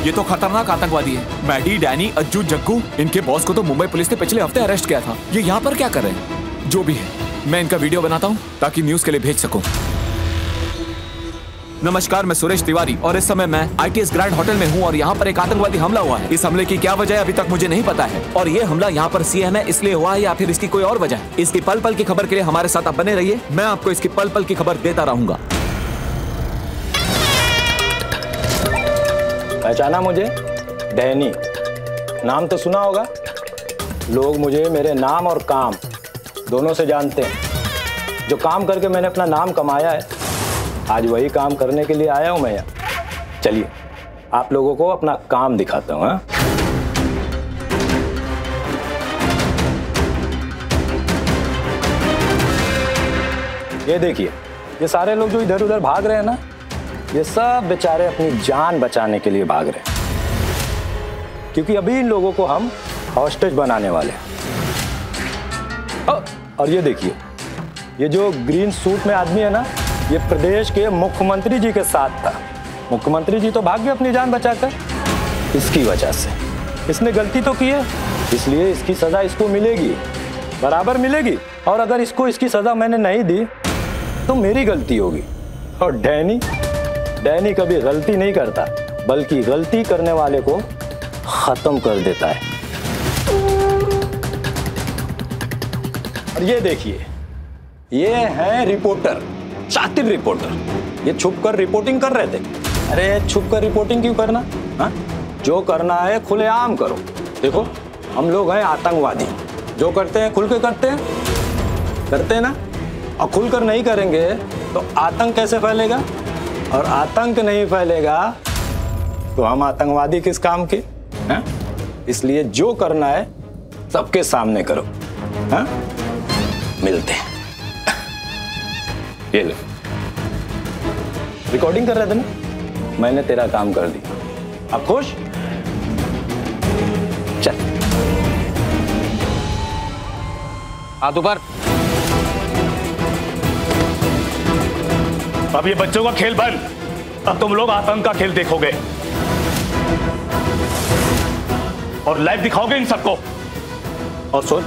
ये तो खतरनाक आतंकवादी है। मैडी, डैनी, अज्जू, जग्गू, इनके बॉस को तो मुंबई पुलिस ने पिछले हफ़्ते अरेस्ट किया था। ये यहाँ पर क्या कर रहे हैं? जो भी है, मैं इनका वीडियो बनाता हूँ, ताकि न्यूज़ के लिए भेज सकूँ। नमस्कार, मैं सुरेश तिवारी, और इस समय मैं आईटीएस ग्रैंड होटल में हूँ, और यहाँ पर एक आतंकवादी हमला हुआ है। इस हमले की क्या वजह अभी तक मुझे नहीं पता है। और ये हमला यहाँ पर सीएम है, इसलिए हुआ है या फिर इसकी कोई और वजह है? इसकी पल पल की खबर के लिए हमारे साथ आप बने रहिए। मैं आपको इसकी पल पल की खबर देता रहूँगा। पहचाना मुझे? डैनी। नाम तो सुना होगा। लोग मुझे मेरे नाम और काम दोनों से जानते हैं। जो काम करके मैंने अपना नाम कमाया है, आज वही काम करने के लिए आया हूँ मैं यहाँ। चलिए, आप लोगों को अपना काम दिखाता हूँ हाँ? ये देखिए, ये सारे लोग जो इधर उधर भाग रहे हैं ना ये सब बेचारे अपनी जान बचाने के लिए भाग रहे क्योंकि अभी इन लोगों को हम हॉस्टेज बनाने वाले हैं। और ये देखिए, ये जो ग्रीन सूट में आदमी है ना, ये प्रदेश के मुख्यमंत्री जी के साथ था। मुख्यमंत्री जी तो भाग गए अपनी जान बचाकर। इसकी वजह से। इसने गलती तो की है, इसलिए इसकी सजा इसको मिलेगी। बराबर मिलेगी। और अगर इसको इसकी सजा मैंने नहीं दी तो मेरी गलती होगी। और डैनी डैनी कभी गलती नहीं करता, बल्कि गलती करने वाले को खत्म कर देता है। और ये देखिए, ये है रिपोर्टर चातिर रिपोर्टर। ये छुप कर रिपोर्टिंग कर रहे थे। अरे, छुप कर रिपोर्टिंग क्यों करना? हा? जो करना है, खुलेआम करो। देखो, हम लोग हैं आतंकवादी। जो करते हैं खुल के करते हैं। करते हैं ना? और खुलकर नहीं करेंगे तो आतंक कैसे फैलेगा? और आतंक नहीं फैलेगा तो हम आतंकवादी किस काम के? हैं? इसलिए जो करना है, सबके सामने करो। हैं? मिलते हैं। ये ले। रिकॉर्डिंग कर रहे थे ना? मैंने तेरा काम कर दी अब खुश? चल। हाथ ऊपर अब ये बच्चों का खेल बंद। अब तुम लोग आतंक का खेल देखोगे। और लाइव दिखाओगे इन सबको। और सुन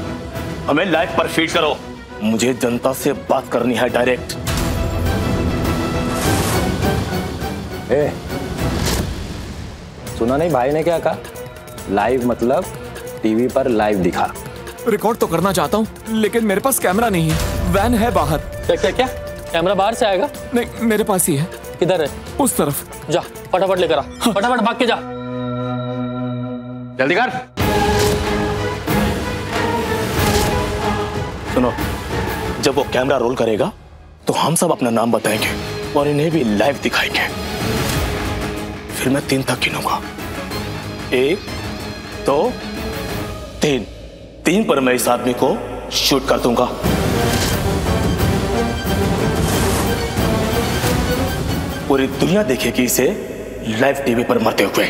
हमें लाइव पर फ़ीड करो। मुझे जनता से बात करनी है डायरेक्ट ए सुना नहीं भाई ने क्या कहा? लाइव मतलब टीवी पर लाइव दिखा। रिकॉर्ड तो करना चाहता हूँ लेकिन मेरे पास कैमरा नहीं है। वैन है बाहर। क्या क्या क्या? कैमरा बाहर से आएगा। नहीं मेरे पास ही है। किधर है। उस तरफ़। जा फटाफट लेकर आ। फटाफट भाग के जा। जल्दी कर। सुनो जब वो कैमरा रोल करेगा तो हम सब अपना नाम बताएँगे और इन्हें भी लाइव दिखाएँगे। फिर मैं तीन तक गिनूँगा। एक दो तीन। तीन पर मैं इस आदमी को शूट कर दूँगा। पूरी दुनिया देखेगी इसे लाइव टीवी पर मरते हुए।